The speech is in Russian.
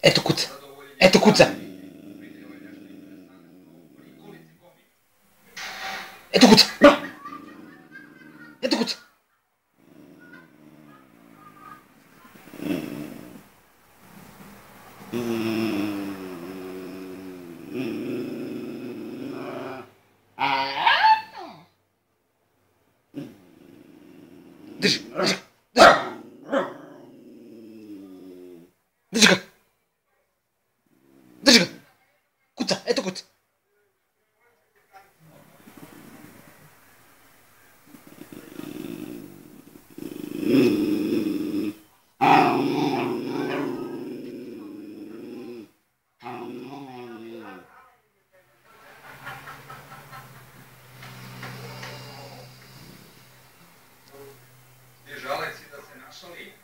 Это куца. Это куца. Это куца. Это куца. Держи, держи, держи. Дочка! Дочка! Куда? Это куда? Бежала сюда, нашел ее.